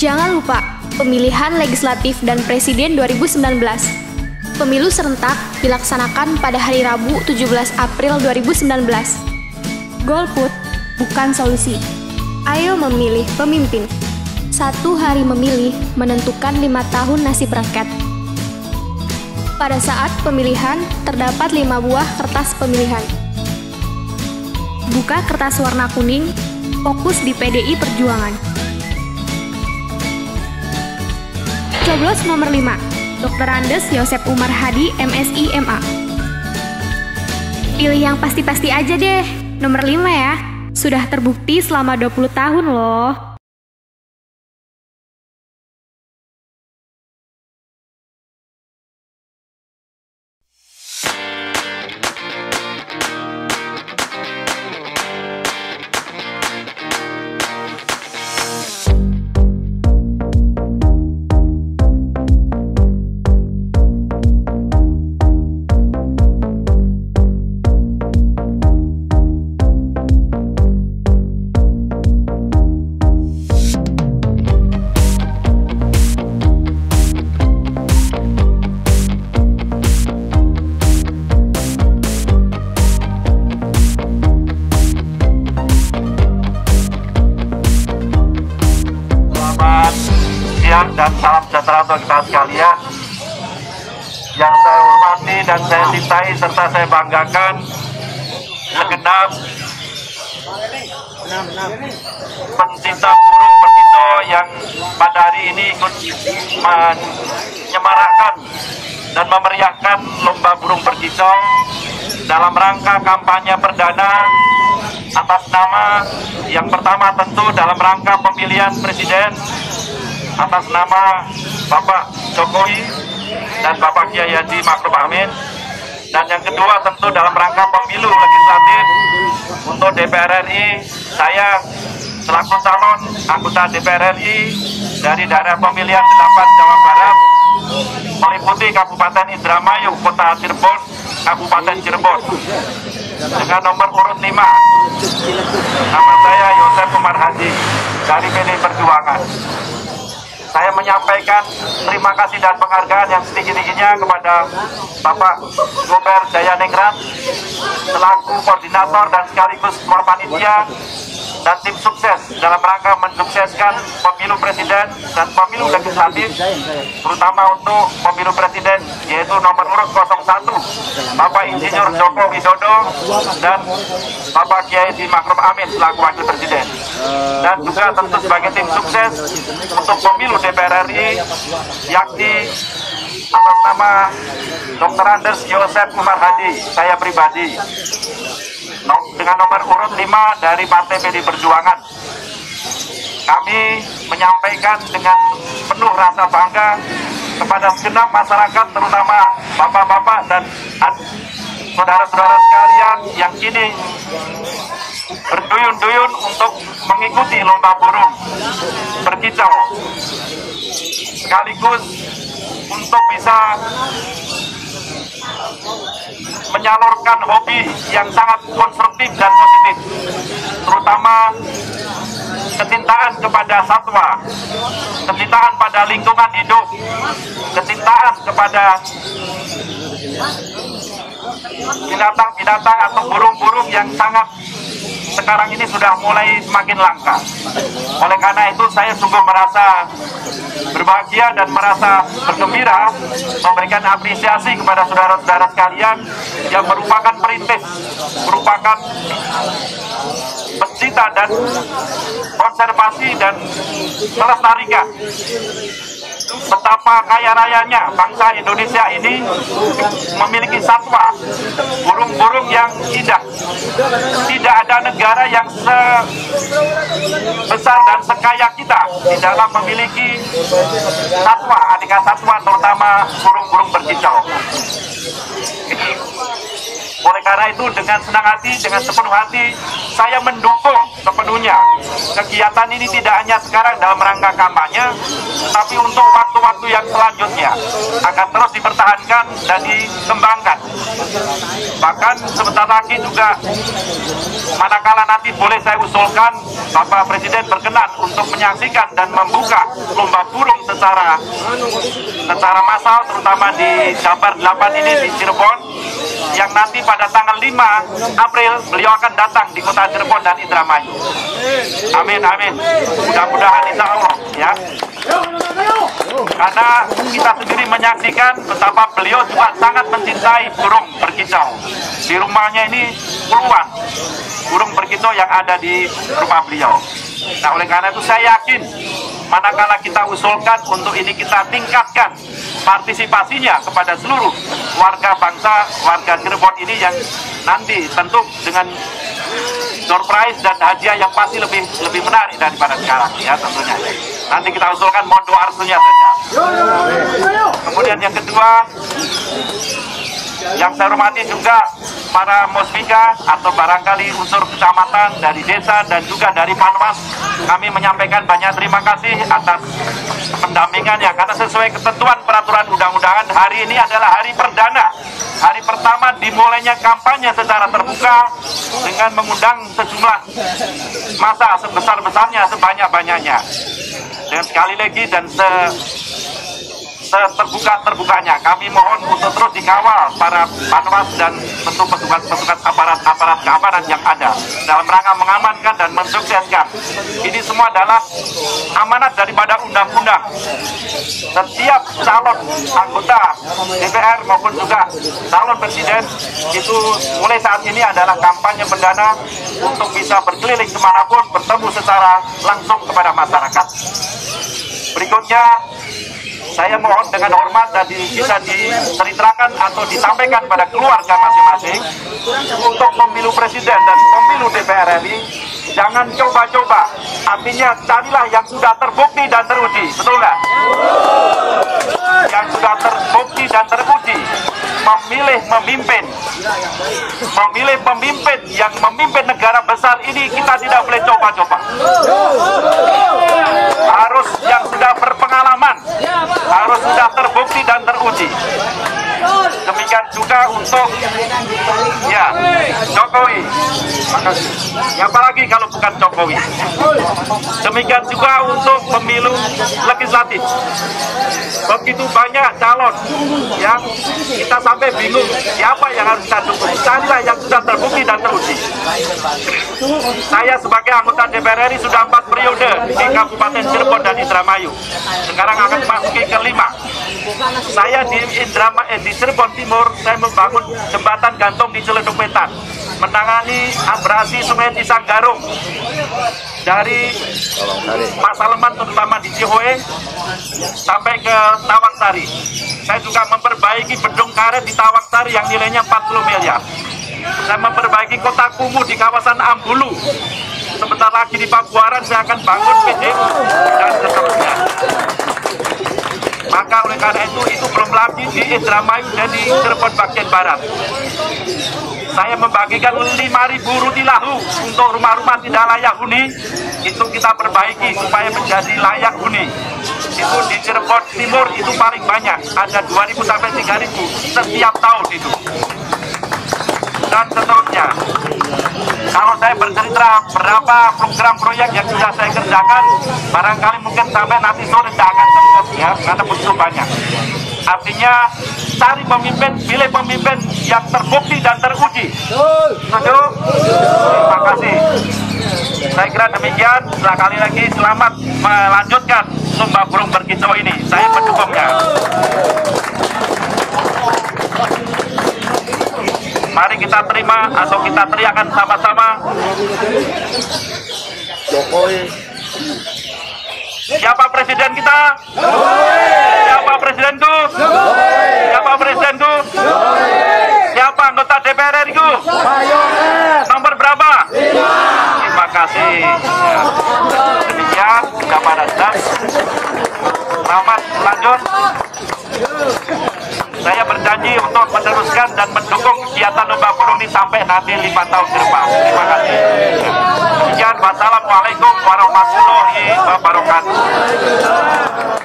Jangan lupa, pemilihan legislatif dan presiden 2019. Pemilu serentak dilaksanakan pada hari Rabu 17 April 2019. Golput bukan solusi. Ayo memilih pemimpin. Satu hari memilih menentukan lima tahun nasib rakyat. Pada saat pemilihan, terdapat lima buah kertas pemilihan. Buka kertas warna kuning, fokus di PDI Perjuangan. Coblos nomor 5, Dr. Andes Yosep Umar Hadi, MSI MA. Pilih yang pasti-pasti aja deh, nomor 5 ya. Sudah terbukti selama 20 tahun loh. Salam sejahtera untuk kita sekalian. Yang saya hormati dan saya cintai serta saya banggakan segenap pencinta burung petito yang pada hari ini ikut menyemarakkan dan memeriahkan lomba burung berkicau dalam rangka kampanye perdana atas nama yang pertama tentu dalam rangka pemilihan presiden atas nama Bapak Jokowi dan Bapak Kiai Haji Makruf Amin. Dan yang kedua tentu dalam rangka pemilu legislatif untuk DPR RI saya selaku calon anggota DPR RI dari daerah pemilihan 8 Jawa Barat meliputi Kabupaten Indramayu, Kota Cirebon, Kabupaten Cirebon. Dengan nomor urut 5 nama saya Yosef Umar Haji dari PD Perjuangan saya menyampaikan terima kasih dan penghargaan yang setinggi-tingginya kepada Bapak Gober Jaya Ningrat selaku koordinator dan sekaligus ketua panitia dan tim sukses dalam rangka mensukseskan pemilu presiden dan pemilu legislatif terutama untuk pemilu presiden yaitu nomor urut 01 Bapak Insinyur Joko Widodo dan Bapak Kiai Di Makrum Amin selaku wakil presiden dan juga tentu sebagai tim sukses untuk pemilu DPR RI yakni atas nama Dr. Anders Yosef Umar Hadi saya pribadi dengan nomor urut 5 dari Partai PD Perjuangan. Kami menyampaikan dengan penuh rasa bangga kepada segenap masyarakat terutama bapak-bapak dan saudara-saudara sekalian yang kini berduyun-duyun untuk mengikuti lomba burung berkicau sekaligus untuk bisa menyalurkan hobi yang sangat konstruktif dan positif, terutama kecintaan kepada satwa, kecintaan pada lingkungan hidup, kecintaan kepada binatang-binatang atau burung-burung yang sangat sekarang ini sudah mulai semakin langka. Oleh karena itu saya sungguh merasa berbahagia dan merasa bergembira memberikan apresiasi kepada saudara-saudara sekalian yang merupakan perintis, merupakan pencipta dan konservasi dan melestarikan betapa kaya rayanya bangsa Indonesia ini memiliki satwa burung-burung yang indah. Tidak ada negara yang sebesar dan sekaya kita di dalam memiliki satwa aneka satwa terutama burung-burung berkicau oleh karena itu dengan senang hati, dengan sepenuh hati, saya mendukung sepenuhnya. Kegiatan ini tidak hanya sekarang dalam rangka kampanye, tapi untuk waktu waktu-waktu yang selanjutnya akan terus dipertahankan dan dikembangkan. Bahkan sebentar lagi juga manakala nanti boleh saya usulkan Bapak Presiden berkenan untuk menyaksikan dan membuka lomba burung secara secara massal terutama di Jabar 8 ini di Cirebon yang nanti pada tanggal 5 April beliau akan datang di kota Cirebon dan Indramayu. Amin amin. Mudah-mudahan insya Allah ya. Karena kita sendiri menyaksikan betapa beliau juga sangat mencintai burung berkicau. Di rumahnya ini puluhan burung berkicau yang ada di rumah beliau. Nah oleh karena itu saya yakin manakala kita usulkan untuk ini kita tingkatkan partisipasinya kepada seluruh warga bangsa, warga Cirebon ini yang nanti tentu dengan surprise dan hadiah yang pasti lebih lebih menarik daripada sekarang ya tentunya. Nanti kita usulkan mohon doa restunya saja. Kemudian yang kedua yang saya hormati juga para musbika atau barangkali unsur kecamatan dari desa dan juga dari Panwas kami menyampaikan banyak terima kasih atas pendampingannya karena sesuai ketentuan peraturan undang-undangan hari ini adalah hari perdana hari pertama dimulainya kampanye secara terbuka dengan mengundang sejumlah masa sebesar-besarnya sebanyak-banyaknya dan sekali lagi dan se terbuka-terbukanya. Kami mohon untuk terus dikawal para panwas dan tentu petugas-petugas aparat-aparat keamanan yang ada dalam rangka mengamankan dan mensukseskan. Ini semua adalah amanat daripada undang-undang. Setiap calon anggota DPR maupun juga calon presiden itu mulai saat ini adalah kampanye perdana untuk bisa berkeliling ke mana pun bertemu secara langsung kepada masyarakat. Berikutnya saya mohon dengan hormat dan bisa diceritakan atau disampaikan pada keluarga masing-masing untuk pemilu presiden dan pemilu DPR RI jangan coba-coba. Artinya carilah yang sudah terbukti dan teruji betul nggak? Yang sudah terbukti dan teruji memilih memimpin. Memilih pemimpin yang memimpin negara besar ini kita tidak boleh coba-coba. Harus yang sudah berpengalaman harus sudah terbukti dan teruji demikian juga untuk ya Jokowi. Makasih apalagi kalau bukan Jokowi. Demikian juga untuk pemilu legislatif. Begitu banyak calon yang kita sampai bingung siapa yang harus kita dukung? Carilah yang sudah terbukti dan teruji? Saya sebagai anggota DPR RI sudah empat periode di Kabupaten Cirebon dan Indramayu. Sekarang akan masuki kelima saya di Indrama eh, di Cirebon Timur saya membangun jembatan gantung di Ciledug Wetan menangani abrasi Sungai Cisanggarung dari Masaleman terutama di Cihoe sampai ke Tawang Sari. Saya juga memperbaiki bendung karet di Tawang Sari yang nilainya 40 miliar. Saya memperbaiki kota kumuh di kawasan Ambulu. Sebentar lagi di Pabuaran saya akan bangun PDU dan seterusnya. Maka oleh karena itu, itu belum lagi di Indramayu dan di Cirebon bagian Barat. Saya membagikan 5.000 rutilahu untuk rumah-rumah tidak layak huni. Itu kita perbaiki supaya menjadi layak huni. Itu di Cirebon Timur itu paling banyak. Ada 2.000 sampai 3.000 setiap tahun itu. Dan seterusnya. Kalau saya bercerita berapa program proyek yang sudah saya kerjakan, barangkali mungkin sampai nanti sore tidak akan sempat ya, karena begitu banyak. Artinya cari pemimpin, pilih pemimpin yang terbukti dan teruji. Setuju? Terima kasih. Saya kira demikian. Sekali lagi selamat melanjutkan lomba burung berkicau ini. Saya mendukungnya. Mari kita terima atau kita teriakan sama-sama. Jokowi. Siapa presiden kita? Siapa presidenku? Siapa presidenku? Siapa anggota DPR RI ku? Nomor berapa? Terima kasih. Ya. Demikian, siapa dan Selamat lanjut. Saya berjanji untuk meneruskan dan mendukung kegiatan lomba burung ini sampai nanti lima tahun ke depan. Terima kasih. Demikian, wassalamualaikum warahmatullahi wabarakatuh.